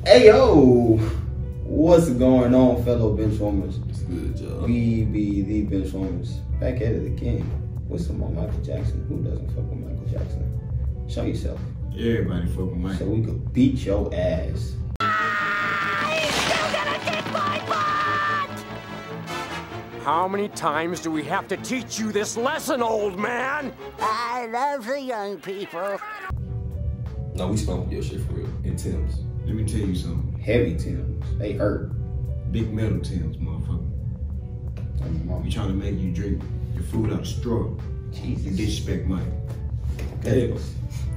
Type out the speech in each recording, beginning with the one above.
all. Hey yo, what's going on, fellow benchwarmers? It's good, y'all. We be the benchwarmers back at it again with some more Michael Jackson. Who doesn't fuck with Michael Jackson? Show yourself Everybody fuck with Mike. so we could beat your ass. You gotta get my butt! How many times do we have to teach you this lesson, old man? I love the young people. No, we smoke your shit for real. In Tim's. Let me tell you something. Heavy Tims, they hurt. Big metal Tim's, motherfucker. Um, We trying to make you drink your food out of straw. You Jesus, disrespect Mike. goodness.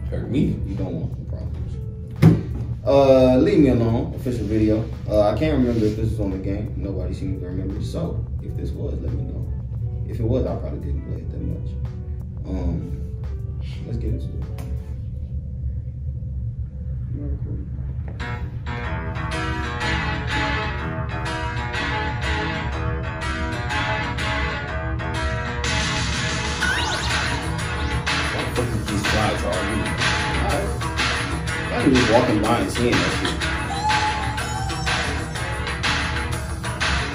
Hurt me. You don't want some problems. Uh, leave me alone. Official video. Uh, I can't remember if this was on the game. Nobody seems to remember. So, if this was, let me know. If it was, I probably didn't play it that much. Um, let's get into it. Am I recording? What the fuck is these slides are you? I was just walking by and seeing that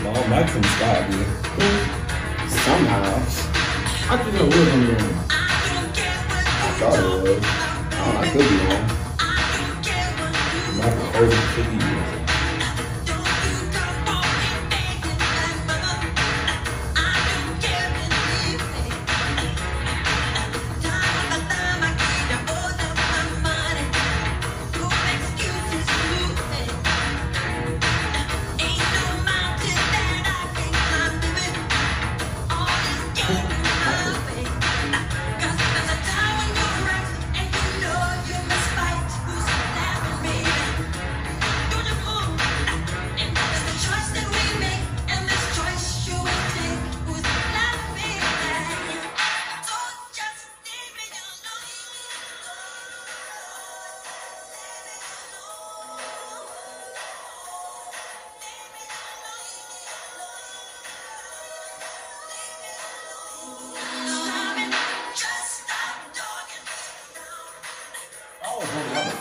No, I'm back from the sky, dude. shit. Somehow. I think I was on own. I thought it was. I, don't know, I could be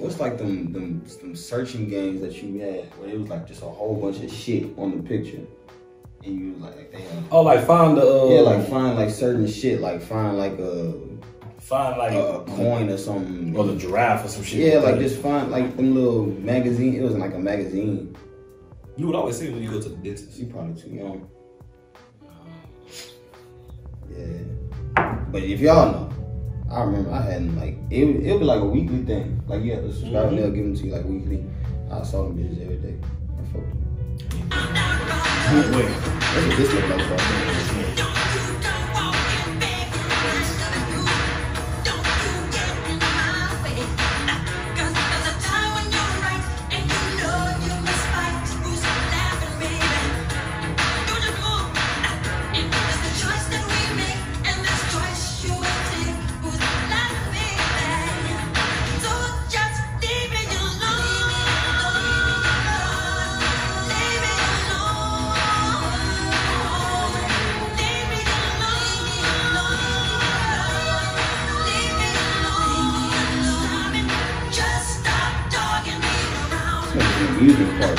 what's like them them them searching games that you had where it was like just a whole bunch of shit on the picture, and you was like, like they had. Oh, like find the uh, Yeah, like find like certain shit, like find like a, find like a coin or something. or the giraffe or some shit. yeah, like that. just find like them little magazine. It wasn't like a magazine. You would always see it when you go to the dentist. You probably too young. Yeah. But if y'all know, I remember I had like it would it would be like a weekly thing. Like you had to subscribe and they'll give them to you like weekly. I saw them bitches every day. I fucked them. Wait. That's what this look like. That's amusement part.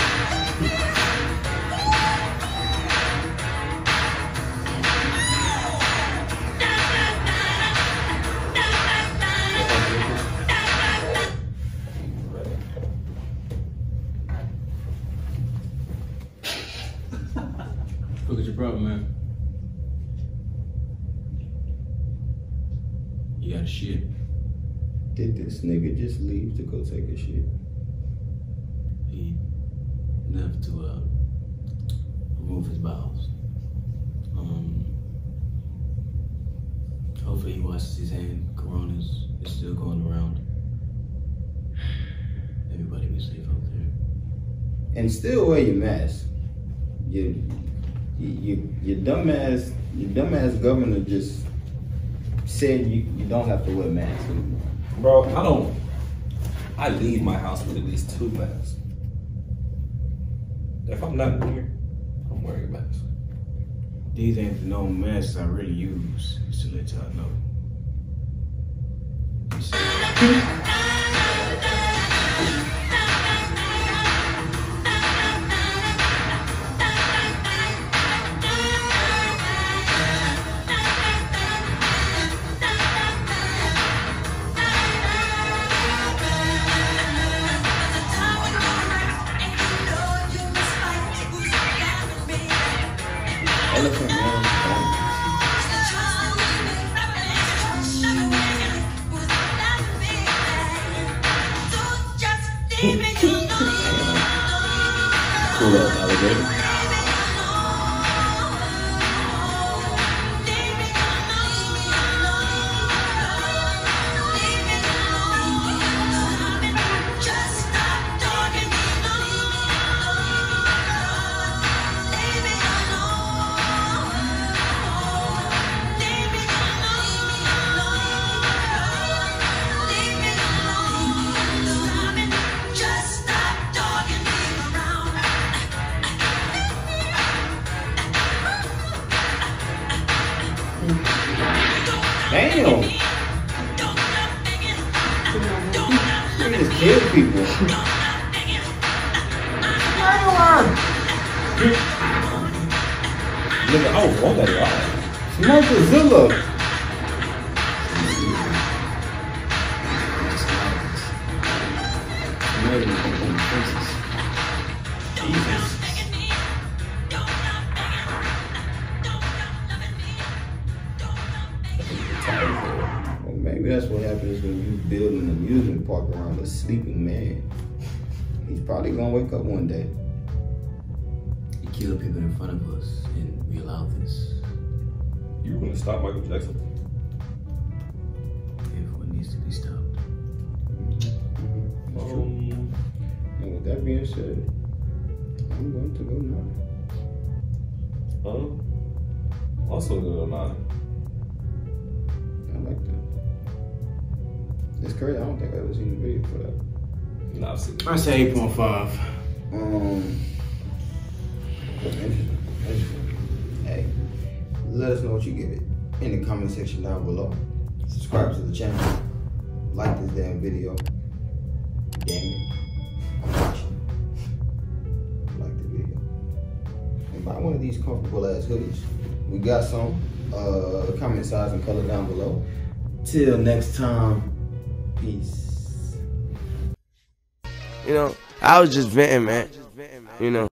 Look at your problem, man. You got shit. Did this nigga just leave to go take a shit? He left to uh remove his bowels. Um hopefully he washes his hand. Corona's is still going around. Everybody be safe out there. and still wear your mask. You, you, you your dumbass, your dumbass governor just said you, you don't have to wear masks anymore. Bro, I don't. I leave my house with at least two masks. If I'm not in here, I'm wearing a mask. These ain't no masks I really use, just to let y'all know. Elephant Man. um, Cool up, alligator. Damn. He just killed people. Nigga, I on that ride. Smokerzilla. Well, maybe that's what happens when you build an amusement park around a sleeping man. He's probably gonna wake up one day. He killed people in front of us, and we allowed this. You were gonna stop Michael Jackson? Everyone needs to be stopped. Um, And with that being said, I'm going to go now. um, also good or not. It's crazy. I don't think I've ever seen the video for that. Nah, I've seen it. I say 8.5. Um, interesting. Interesting. Hey, let us know what you give it in the comment section down below. Subscribe to the channel. Like this damn video. Damn it. I'm watching. Like the video. And buy one of these comfortable ass hoodies. We got some. Uh, comment size and color down below. Till next time. Peace. You know, I was just venting, man. You know.